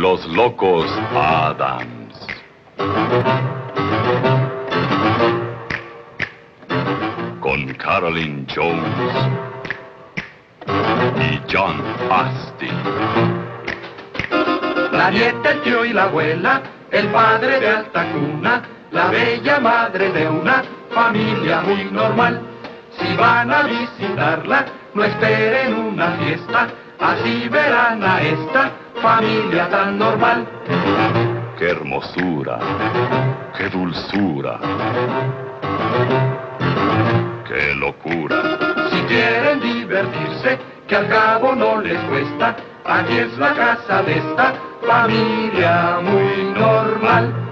Los Locos Adams. Con Carolyn Jones y John Astin. La nieta, el tío y la abuela, el padre de alta cuna, la bella madre de una familia muy normal. Si van a visitarla, no esperen una fiesta, así verán a esta familia tan normal. Qué hermosura, qué dulzura, qué locura. Si quieren divertirse, que al cabo no les cuesta, aquí es la casa de esta familia muy normal.